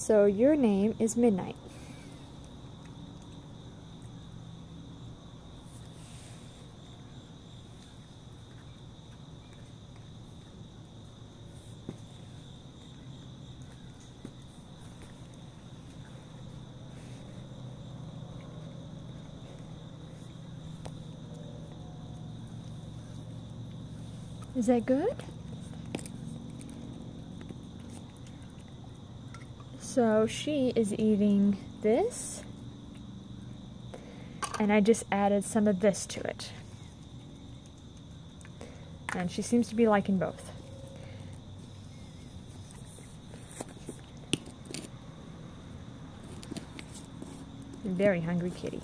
So your name is Midnight. Is that good? So she is eating this, and I just added some of this to it. And she seems to be liking both. Very hungry kitty.